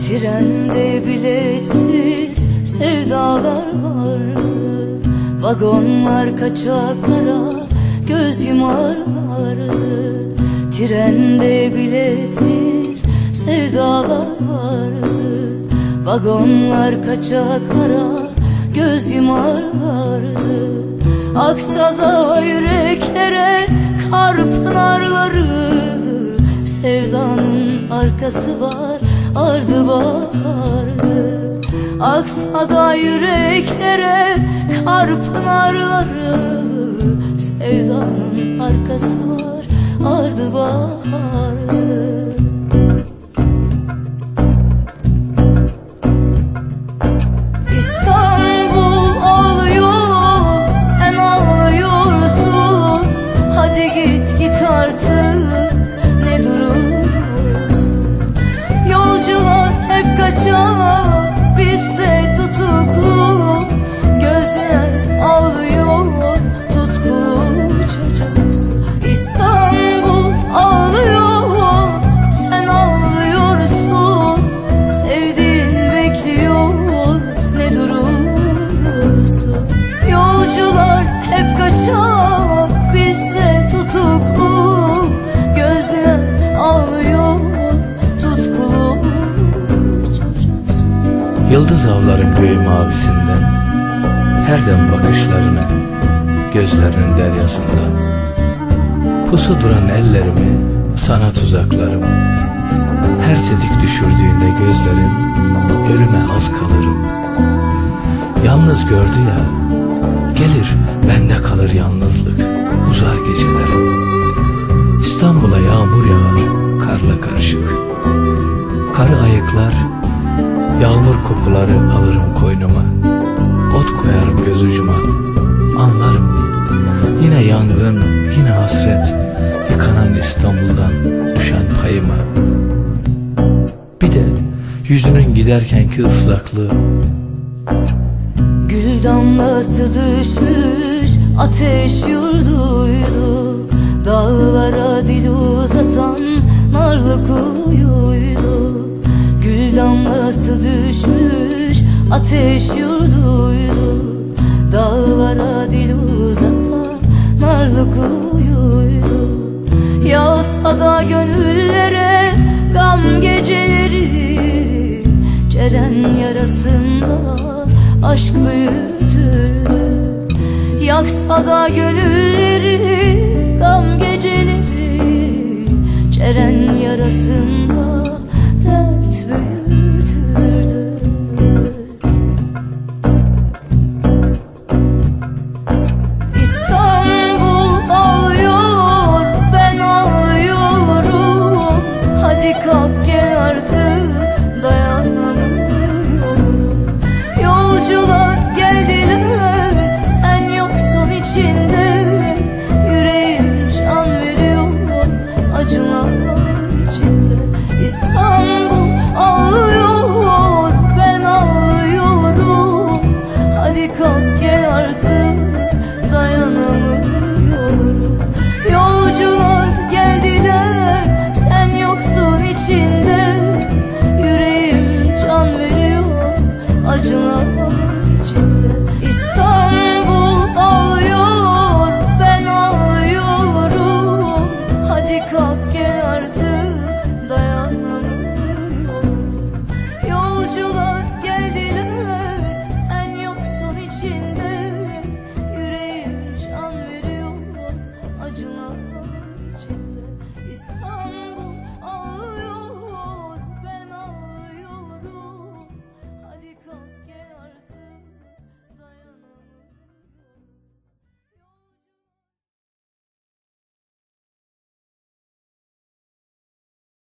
Trende biletsiz sevdalar vardı. Vagonlar kaçaklara göz yumarlardı. Trende biletsiz sevdalar vardı. Vagonlar kaçaklara göz yumarlardı. Aksa da yüreklere kar pınarları arkası var ardı bahardı Aksa da yüreklere kar pınarları Sevdanın arkası var ardı bahardı Yıldız avlarım göğü mavisinden Her dem bakışlarını Gözlerinin deryasında Pusu duran ellerimi Sana tuzaklarım. Her tetik düşürdüğünde gözlerim Ölüme az kalırım. Yalnız gördü ya Gelir bende kalır yalnızlık Uzar gecelerim İstanbul'a yağmur yağar Karla karışık. Karı ayıklar Yağmur kokuları alırım koynuma. Ot koyarım göz ucuma. Anlarım. Yine yangın, yine hasret. Yıkanan İstanbul'dan düşen payıma. Bir de yüzünün giderkenki ıslaklığı. Gül damlası düşmüş ateş yurduydu. Dağlara dil uzatan narlı Gül damlası düşmüş ateş yurduydu. Dağlara dil uzatan narlı kuyuydu. Yaz ada gönüllere gam geceleri Ceren yarasında aşk büyütüldü. Yaksa da gönülleri gam geceleri Ceren yarasında original